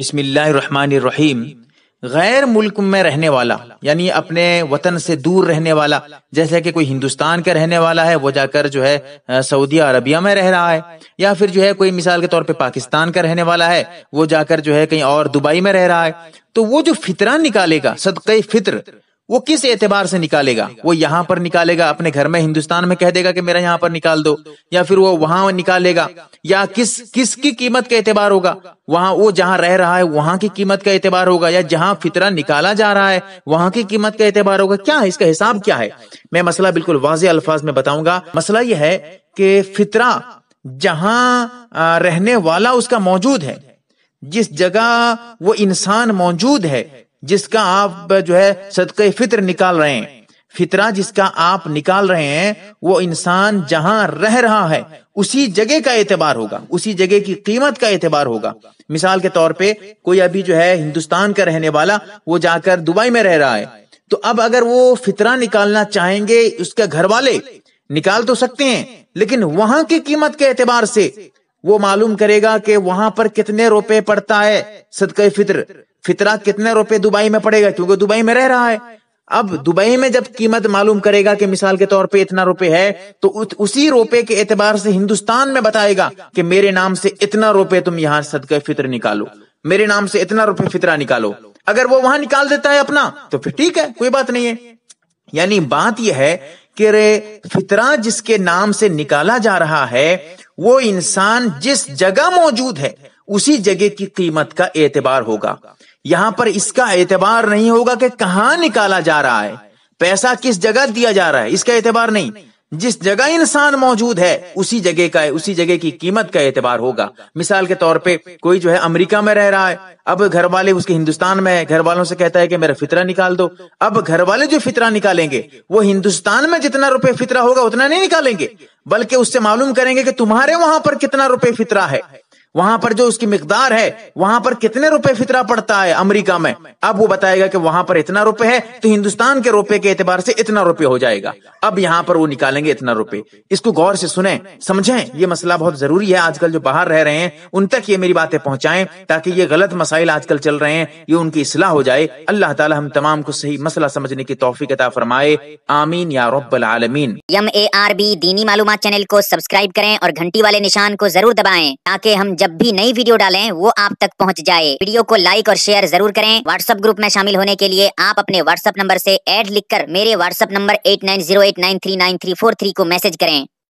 بسم اللہ الرحمن الرحیم، غیر ملک میں رہنے والا یعنی اپنے وطن سے دور رہنے والا، جیسے کہ کوئی ہندوستان کا رہنے والا ہے، وہ جا کر جو ہے سعودی عربیہ میں رہ رہا ہے، یا پھر جو ہے، کوئی مثال کے طور پہ پاکستان کا رہنے والا ہے، وہ جا کر جو ہے، کہیں اور دبئی میں رہ رہا ہے۔ تو وہ جو فطرہ نکالے گا، صدقہ فطر وہ کس اعتبار سے نکالے گا؟ وہ یہاں پر نکالے گا، اپنے گھر میں ہندوستان میں کہہ دے گا کہ میرا یہاں پر نکال دو، یا پھر وہ وہاں نکالے گا، یا کس کس کی قیمت کا اعتبار ہوگا؟ وہاں وہ جہاں رہ رہا ہے، وہاں کی قیمت کا اعتبار ہوگا، یا جہاں فطرہ نکالا جا رہا ہے، وہاں کی قیمت کا اعتبار ہوگا؟ کیا ہے اس کا حساب کیا ہے؟ میں مسئلہ بالکل واضح الفاظ میں بتاؤں گا۔ مسئلہ یہ ہے کہ فطرہ جہاں رہنے والا اس کا موجود ہے، جس جگہ وہ انسان موجود ہے جس کا آپ جو ہے صدقہ فطر نکال رہے ہیں۔ فطرہ جس کا آپ نکال رہے ہیں، وہ انسان جہاں رہ رہا ہے، اسی جگہ کا اعتبار ہوگا، اسی جگہ کی قیمت کا اعتبار ہوگا۔ مثال کے طور پہ، کوئی ابھی جو ہے ہندوستان کا رہنے والا، وہ جا کر دبئی میں رہ رہا ہے۔ تو اب اگر وہ فطرہ نکالنا چاہیں گے اس کے گھر والے، نکال تو سکتے ہیں، لیکن وہاں کی قیمت کے اعتبار سے وہ معلوم کرے گا کہ وہاں پر کتنے روپے پڑتا ہے صدقہ فطر۔ فطرہ کتنے روپے دبئی میں پڑے گا؟ کیونکہ دبئی میں رہ رہا ہے۔ اب دبئی میں جب قیمت معلوم کرے گا کہ مثال کے طور پہ اتنا روپے ہے، تو اسی روپے کے اعتبار سے ہندوستان میں بتائے گا کہ میرے نام سے اتنا روپے تم یہاں صدقہ فطر نکالو۔ میرے نام سے اتنا روپے فطرہ نکالو۔ اگر وہ وہاں نکال دیتا ہے اپنا، تو پھر ٹھیک ہے، کوئی بات نہیں ہے۔ یعنی بات یہ ہے کہ فطرہ جس کے نام سے نکالا جا رہا ہے، وہ انسان جس جگہ موجود ہے، اسی جگہ کی قیمت کا اعتبار ہوگا۔ یہاں پر اس کا اعتبار نہیں ہوگا کہ کہاں نکالا جا رہا ہے۔ پیسہ کس جگہ دیا جا رہا ہے؟ اس کا اعتبار نہیں۔ جس جگہ انسان موجود ہے، اسی جگہ کا اسی جگہ کی قیمت کا اعتبار ہوگا۔ مثال کے طور پہ، کوئی جو ہے امریکہ میں رہ رہا ہے۔ اب گھر والے اس کے ہندوستان میں ہے گھر والوں سے کہتا ہے کہ میرا فطرہ نکال دو۔ اب گھر والے جو فطرہ نکالیں گے، وہ ہندوستان میں جتنا روپے فطرہ ہوگا، اتنا نہیں نکالیں گے۔ بلکہ اس سے معلوم کریں گے کہ تمہارے وہاں پر کتنا روپے فطرہ ہے۔ وہاں پر جو اس کی مقدار ہے، وہاں پر کتنے روپے فطرہ پڑتا ہے امریکہ میں؟ اب وہ بتائے گا کہ وہاں پر اتنا روپے ہے تو ہندوستان کے روپے کے اعتبار سے اتنا روپے ہو جائے گا۔ اب یہاں پر وہ نکالیں گے اتنا روپے۔ اس کو غور سے سنیں۔ سمجھیں، یہ مسئلہ بہت ضروری ہے۔ آج کل جو باہر رہ رہے ہیں، ان تک یہ میری باتیں پہنچائیں تاکہ یہ غلط مسائل آج کل چل رہے ہیں، یہ ان کی اصلاح ہو جائے۔ اللہ تعالی ہم تمام کو صحیح مسئلہ سمجھنے کی توفیق عطا فرمائے۔ آمین یا رب العالمین۔ یم اے آر بی دینی معلومات چینل کو سبسکرائب کریں اور گھنٹی والے نشان کو ضرور دبائیں تاکہ ہم جب بھی نئی ویڈیو ڈالیں، وہ آپ تک پہنچ جائے۔ ویڈیو کو لائک اور شیئر ضرور کریں۔ واٹس اپ گروپ میں شامل ہونے کے لیے آپ اپنے واٹس اپ نمبر سے ایڈ لکھ کر میرے WhatsApp number eight nine zero eight nine three nine three four three کو میسج کریں۔